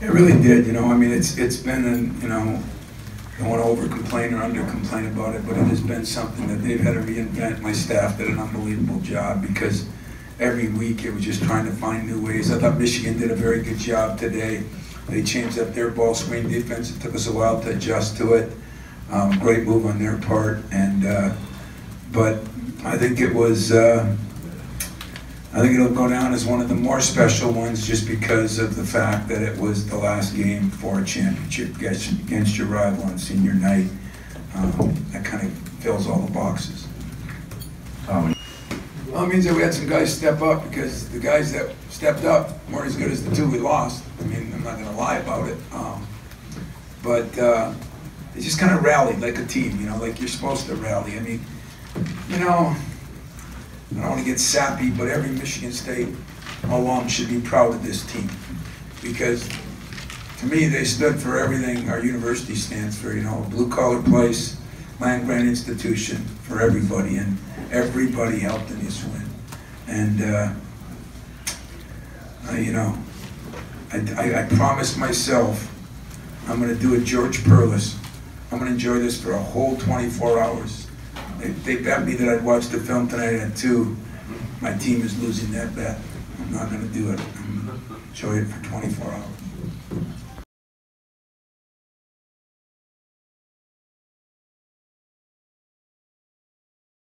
It really did, you know, I mean, it's, it's been, an, you know, I don't want to over complain or under complain about it, but it has been something that they've had to reinvent. My staff did an unbelievable job because every week it was just trying to find new ways. I thought Michigan did a very good job today. They changed up their ball screen defense. It took us a while to adjust to it. Um, great move on their part, and uh, but I think it was. Uh, I think it'll go down as one of the more special ones just because of the fact that it was the last game for a championship against, against your rival on senior night. Um, that kind of fills all the boxes. Tom, Well, it means that we had some guys step up because the guys that stepped up weren't as good as the two we lost. I mean, I'm not going to lie about it. Um, but uh, they just kind of rallied like a team, you know, like you're supposed to rally. I mean, you know, I don't want to get sappy, but every Michigan State alum should be proud of this team because to me they stood for everything our university stands for. You know, a blue collar place, land grant institution for everybody, and everybody helped in this win. And uh, I, you know, I, I, I promised myself I'm going to do a George Perles. I'm going to enjoy this for a whole 24 hours. They, they bet me that I'd watch the film tonight at 2. My team is losing that bet. I'm not going to do it. I'm enjoy it for 24 hours.